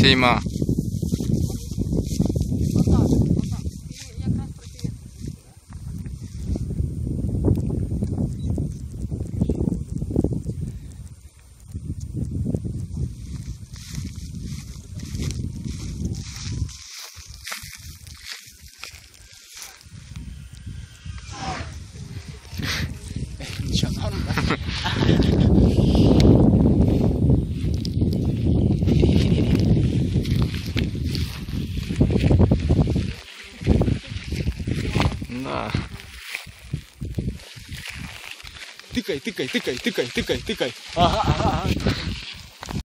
Сейма. Нічого Na. Tikai, tikai, tikai, tikai, tikai, tikai. Aha, aha, aha.